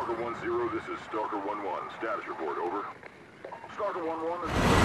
Stalker 1-0, this is Stalker 1-1. Status report, over. Stalker 1-1, is